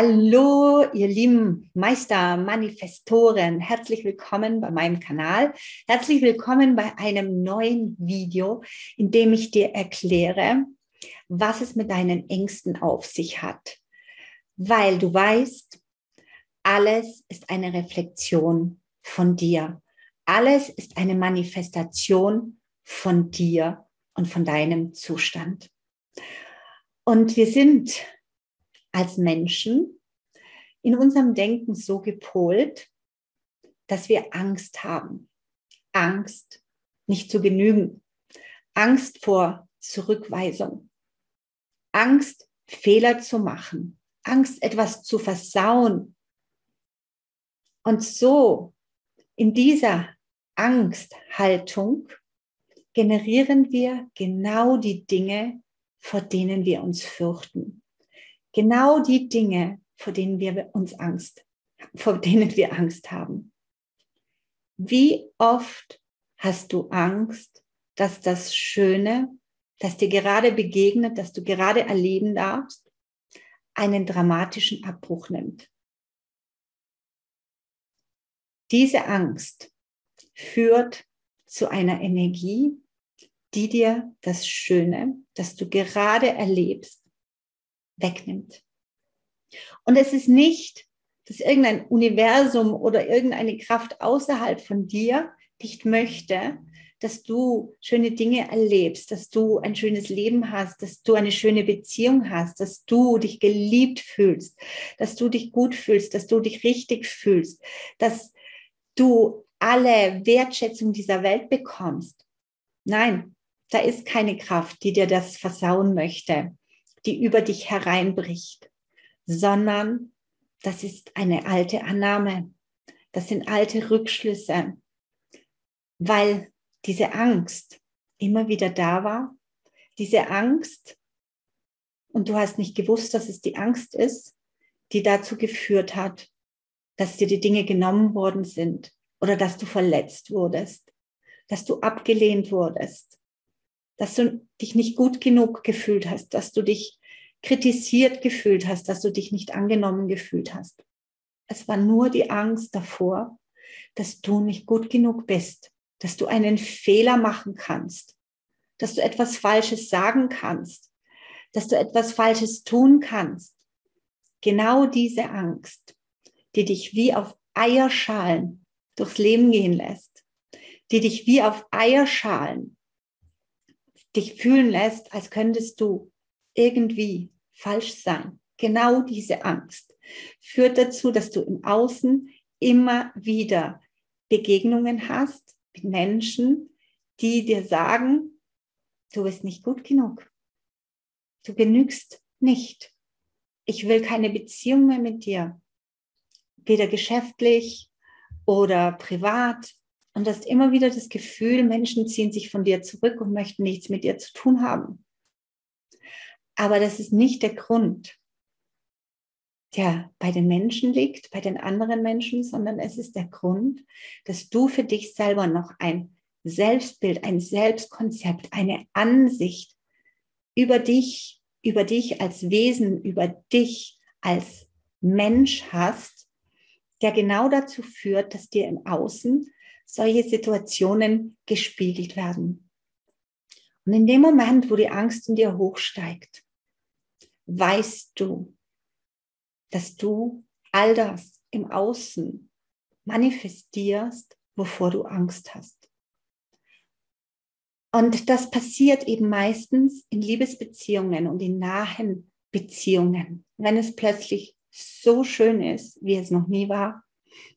Hallo, ihr lieben Meister, Manifestoren. Herzlich willkommen bei meinem Kanal. Herzlich willkommen bei einem neuen Video, in dem ich dir erkläre, was es mit deinen Ängsten auf sich hat. Weil du weißt, alles ist eine Reflexion von dir. Alles ist eine Manifestation von dir und von deinem Zustand. Und wir sind als Menschen in unserem Denken so gepolt, dass wir Angst haben. Angst, nicht zu genügen. Angst vor Zurückweisung. Angst, Fehler zu machen. Angst, etwas zu versauen. Und so in dieser Angsthaltung generieren wir genau die Dinge, vor denen wir uns fürchten genau die Dinge, vor denen wir uns Angst, vor denen wir Angst haben. Wie oft hast du Angst, dass das Schöne, das dir gerade begegnet, das du gerade erleben darfst, einen dramatischen Abbruch nimmt? Diese Angst führt zu einer Energie, die dir das Schöne, das du gerade erlebst, wegnimmt. Und es ist nicht, dass irgendein Universum oder irgendeine Kraft außerhalb von dir nicht möchte, dass du schöne Dinge erlebst, dass du ein schönes Leben hast, dass du eine schöne Beziehung hast, dass du dich geliebt fühlst, dass du dich gut fühlst, dass du dich richtig fühlst, dass du alle Wertschätzung dieser Welt bekommst. Nein, da ist keine Kraft, die dir das versauen möchte die über dich hereinbricht, sondern das ist eine alte Annahme. Das sind alte Rückschlüsse, weil diese Angst immer wieder da war. Diese Angst, und du hast nicht gewusst, dass es die Angst ist, die dazu geführt hat, dass dir die Dinge genommen worden sind oder dass du verletzt wurdest, dass du abgelehnt wurdest, dass du dich nicht gut genug gefühlt hast, dass du dich kritisiert gefühlt hast, dass du dich nicht angenommen gefühlt hast. Es war nur die Angst davor, dass du nicht gut genug bist, dass du einen Fehler machen kannst, dass du etwas Falsches sagen kannst, dass du etwas Falsches tun kannst. Genau diese Angst, die dich wie auf Eierschalen durchs Leben gehen lässt, die dich wie auf Eierschalen dich fühlen lässt, als könntest du irgendwie falsch sein. Genau diese Angst führt dazu, dass du im Außen immer wieder Begegnungen hast mit Menschen, die dir sagen, du bist nicht gut genug. Du genügst nicht. Ich will keine Beziehung mehr mit dir. Weder geschäftlich oder privat und hast immer wieder das Gefühl, Menschen ziehen sich von dir zurück und möchten nichts mit dir zu tun haben. Aber das ist nicht der Grund, der bei den Menschen liegt, bei den anderen Menschen, sondern es ist der Grund, dass du für dich selber noch ein Selbstbild, ein Selbstkonzept, eine Ansicht über dich, über dich als Wesen, über dich als Mensch hast, der genau dazu führt, dass dir im Außen solche Situationen gespiegelt werden. Und in dem Moment, wo die Angst in dir hochsteigt, weißt du, dass du all das im Außen manifestierst, wovor du Angst hast. Und das passiert eben meistens in Liebesbeziehungen und in nahen Beziehungen, wenn es plötzlich so schön ist, wie es noch nie war,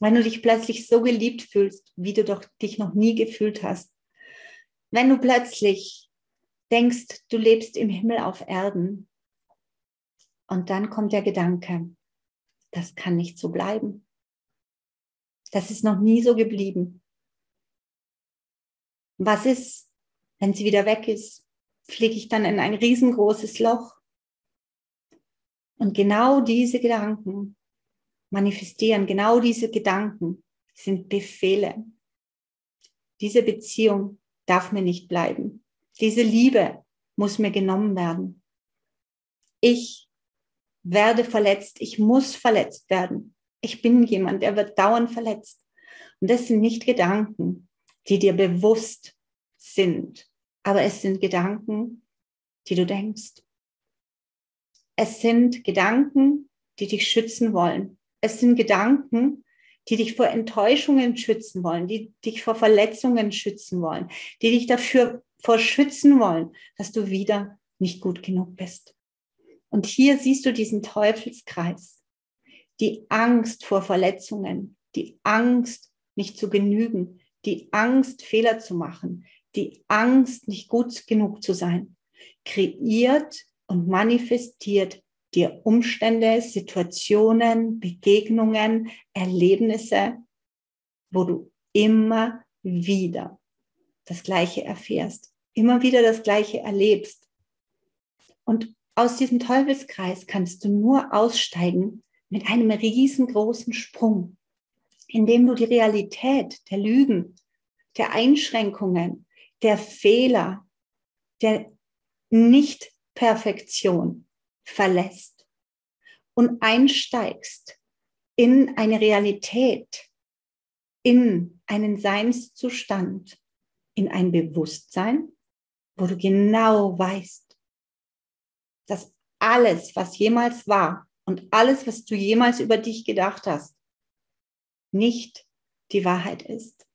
wenn du dich plötzlich so geliebt fühlst, wie du doch dich noch nie gefühlt hast. Wenn du plötzlich denkst, du lebst im Himmel auf Erden. Und dann kommt der Gedanke, das kann nicht so bleiben. Das ist noch nie so geblieben. Was ist, wenn sie wieder weg ist? Fliege ich dann in ein riesengroßes Loch? Und genau diese Gedanken manifestieren. Genau diese Gedanken sind Befehle. Diese Beziehung darf mir nicht bleiben. Diese Liebe muss mir genommen werden. Ich werde verletzt, ich muss verletzt werden. Ich bin jemand, der wird dauernd verletzt. Und das sind nicht Gedanken, die dir bewusst sind, aber es sind Gedanken, die du denkst. Es sind Gedanken, die dich schützen wollen. Es sind Gedanken, die dich vor Enttäuschungen schützen wollen, die dich vor Verletzungen schützen wollen, die dich dafür vor schützen wollen, dass du wieder nicht gut genug bist. Und hier siehst du diesen Teufelskreis. Die Angst vor Verletzungen, die Angst, nicht zu genügen, die Angst, Fehler zu machen, die Angst, nicht gut genug zu sein, kreiert und manifestiert dir Umstände, Situationen, Begegnungen, Erlebnisse, wo du immer wieder das Gleiche erfährst, immer wieder das Gleiche erlebst. Und aus diesem Teufelskreis kannst du nur aussteigen mit einem riesengroßen Sprung, indem du die Realität der Lügen, der Einschränkungen, der Fehler, der Nicht-Perfektion verlässt und einsteigst in eine Realität, in einen Seinszustand, in ein Bewusstsein, wo du genau weißt, dass alles, was jemals war und alles, was du jemals über dich gedacht hast, nicht die Wahrheit ist.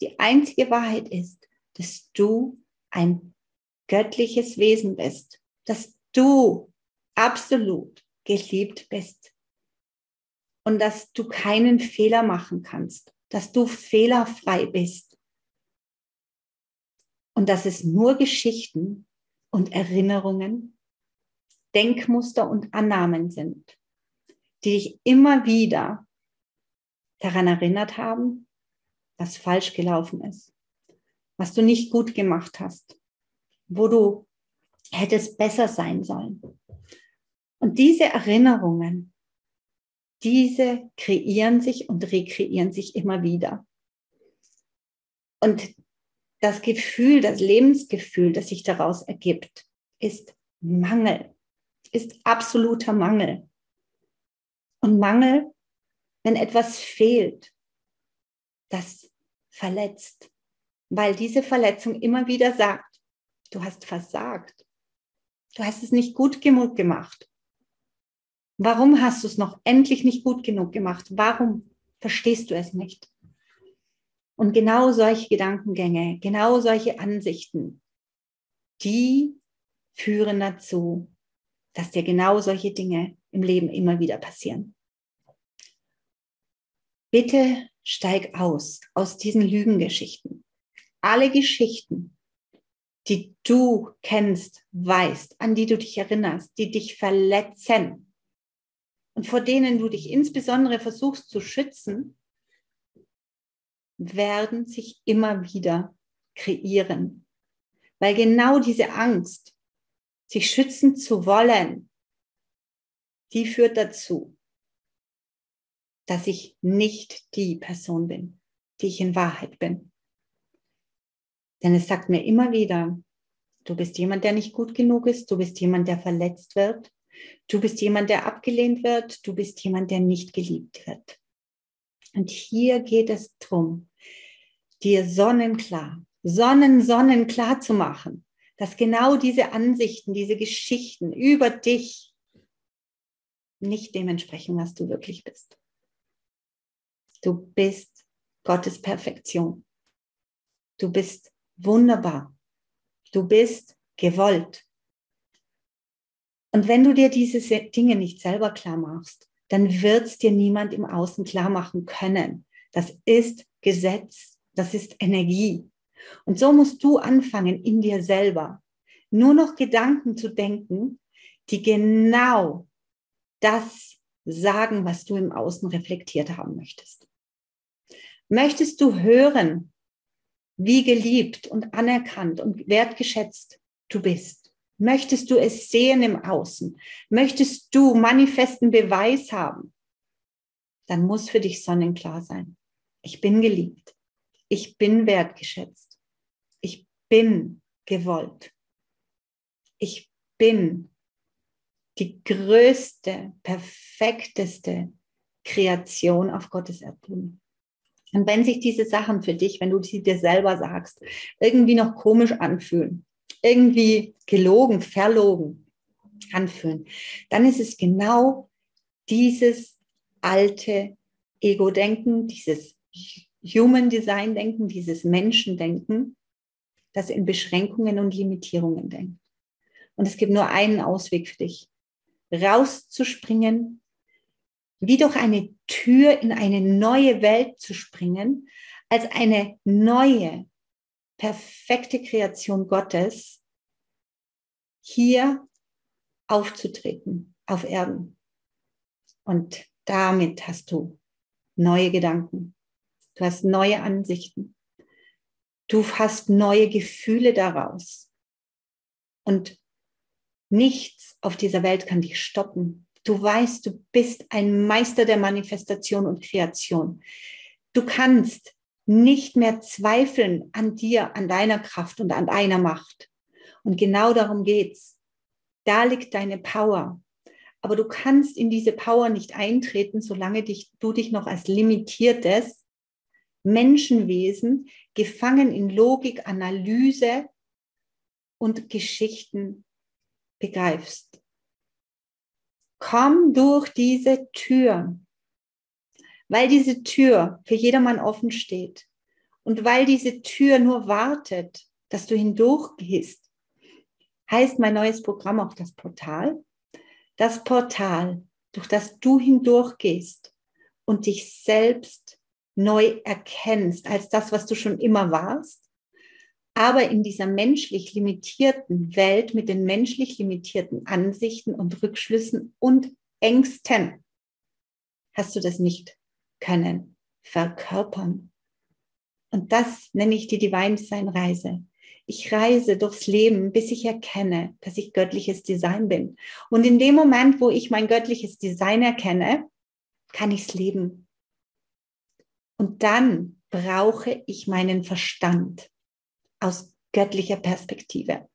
Die einzige Wahrheit ist, dass du ein göttliches Wesen bist, dass du absolut geliebt bist und dass du keinen Fehler machen kannst, dass du fehlerfrei bist und dass es nur Geschichten und Erinnerungen, Denkmuster und Annahmen sind, die dich immer wieder daran erinnert haben, was falsch gelaufen ist, was du nicht gut gemacht hast, wo du hättest besser sein sollen. Und diese Erinnerungen, diese kreieren sich und rekreieren sich immer wieder. Und das Gefühl, das Lebensgefühl, das sich daraus ergibt, ist Mangel, ist absoluter Mangel. Und Mangel, wenn etwas fehlt, das verletzt, weil diese Verletzung immer wieder sagt, du hast versagt, du hast es nicht gut genug gemacht, Warum hast du es noch endlich nicht gut genug gemacht? Warum verstehst du es nicht? Und genau solche Gedankengänge, genau solche Ansichten, die führen dazu, dass dir genau solche Dinge im Leben immer wieder passieren. Bitte steig aus, aus diesen Lügengeschichten. Alle Geschichten, die du kennst, weißt, an die du dich erinnerst, die dich verletzen, und vor denen du dich insbesondere versuchst zu schützen, werden sich immer wieder kreieren. Weil genau diese Angst, sich schützen zu wollen, die führt dazu, dass ich nicht die Person bin, die ich in Wahrheit bin. Denn es sagt mir immer wieder, du bist jemand, der nicht gut genug ist, du bist jemand, der verletzt wird, Du bist jemand, der abgelehnt wird. Du bist jemand, der nicht geliebt wird. Und hier geht es darum, dir sonnenklar, sonnen, sonnenklar zu machen, dass genau diese Ansichten, diese Geschichten über dich nicht dementsprechend, was du wirklich bist. Du bist Gottes Perfektion. Du bist wunderbar. Du bist gewollt. Und wenn du dir diese Dinge nicht selber klar machst, dann wird es dir niemand im Außen klar machen können. Das ist Gesetz, das ist Energie. Und so musst du anfangen, in dir selber nur noch Gedanken zu denken, die genau das sagen, was du im Außen reflektiert haben möchtest. Möchtest du hören, wie geliebt und anerkannt und wertgeschätzt du bist? Möchtest du es sehen im Außen? Möchtest du manifesten Beweis haben? Dann muss für dich sonnenklar sein. Ich bin geliebt. Ich bin wertgeschätzt. Bin gewollt. Ich bin die größte, perfekteste Kreation auf Gottes Erdboden. Und wenn sich diese Sachen für dich, wenn du sie dir selber sagst, irgendwie noch komisch anfühlen, irgendwie gelogen, verlogen anfühlen, dann ist es genau dieses alte Ego-Denken, dieses Human Design-Denken, dieses Menschendenken, das in Beschränkungen und Limitierungen denkt. Und es gibt nur einen Ausweg für dich, rauszuspringen, wie durch eine Tür in eine neue Welt zu springen, als eine neue, perfekte Kreation Gottes hier aufzutreten auf Erden. Und damit hast du neue Gedanken. Du hast neue Ansichten. Du hast neue Gefühle daraus. Und nichts auf dieser Welt kann dich stoppen. Du weißt, du bist ein Meister der Manifestation und Kreation. Du kannst nicht mehr zweifeln an dir, an deiner Kraft und an deiner Macht. Und genau darum geht's. Da liegt deine Power. Aber du kannst in diese Power nicht eintreten, solange dich, du dich noch als limitiertes Menschenwesen gefangen in Logik, Analyse und Geschichten begreifst. Komm durch diese Tür, weil diese Tür für jedermann offen steht und weil diese Tür nur wartet, dass du hindurchgehst, heißt mein neues Programm auch das Portal. Das Portal, durch das du hindurchgehst und dich selbst neu erkennst als das, was du schon immer warst, aber in dieser menschlich limitierten Welt mit den menschlich limitierten Ansichten und Rückschlüssen und Ängsten hast du das nicht können verkörpern. Und das nenne ich die Divine Design Reise. Ich reise durchs Leben, bis ich erkenne, dass ich göttliches Design bin. Und in dem Moment, wo ich mein göttliches Design erkenne, kann ich es leben. Und dann brauche ich meinen Verstand aus göttlicher Perspektive.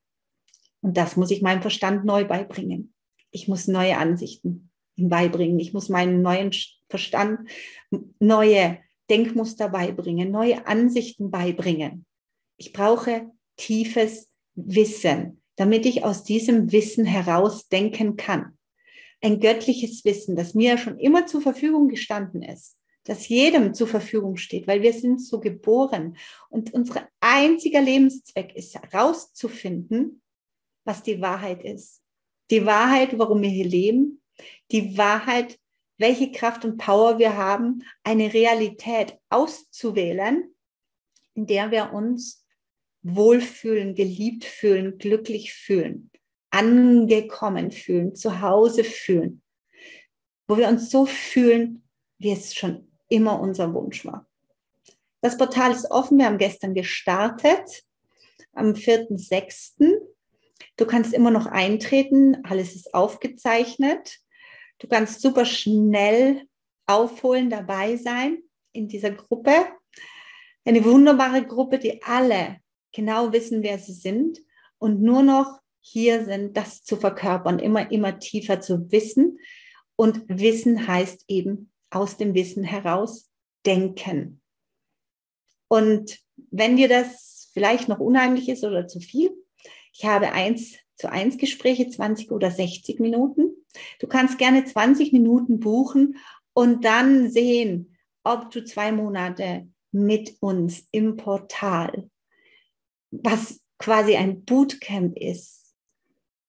Und das muss ich meinem Verstand neu beibringen. Ich muss neue Ansichten beibringen. Ich muss meinen neuen Verstand neue Denkmuster beibringen, neue Ansichten beibringen. Ich brauche tiefes Wissen, damit ich aus diesem Wissen heraus denken kann. Ein göttliches Wissen, das mir schon immer zur Verfügung gestanden ist das jedem zur Verfügung steht, weil wir sind so geboren. Und unser einziger Lebenszweck ist herauszufinden, was die Wahrheit ist. Die Wahrheit, warum wir hier leben. Die Wahrheit, welche Kraft und Power wir haben, eine Realität auszuwählen, in der wir uns wohlfühlen, geliebt fühlen, glücklich fühlen, angekommen fühlen, zu Hause fühlen, wo wir uns so fühlen, wie es schon immer unser Wunsch war. Das Portal ist offen. Wir haben gestern gestartet am 4.6. Du kannst immer noch eintreten. Alles ist aufgezeichnet. Du kannst super schnell aufholen, dabei sein in dieser Gruppe. Eine wunderbare Gruppe, die alle genau wissen, wer sie sind und nur noch hier sind, das zu verkörpern, immer, immer tiefer zu wissen. Und Wissen heißt eben aus dem Wissen heraus denken. Und wenn dir das vielleicht noch unheimlich ist oder zu viel, ich habe eins zu eins Gespräche, 20 oder 60 Minuten. Du kannst gerne 20 Minuten buchen und dann sehen, ob du zwei Monate mit uns im Portal, was quasi ein Bootcamp ist,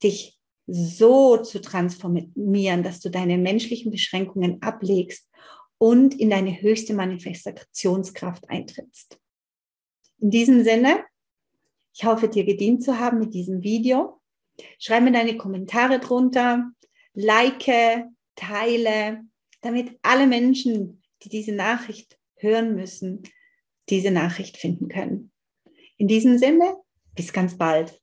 dich so zu transformieren, dass du deine menschlichen Beschränkungen ablegst und in deine höchste Manifestationskraft eintrittst. In diesem Sinne, ich hoffe, dir gedient zu haben mit diesem Video. Schreib mir deine Kommentare drunter, like, teile, damit alle Menschen, die diese Nachricht hören müssen, diese Nachricht finden können. In diesem Sinne, bis ganz bald.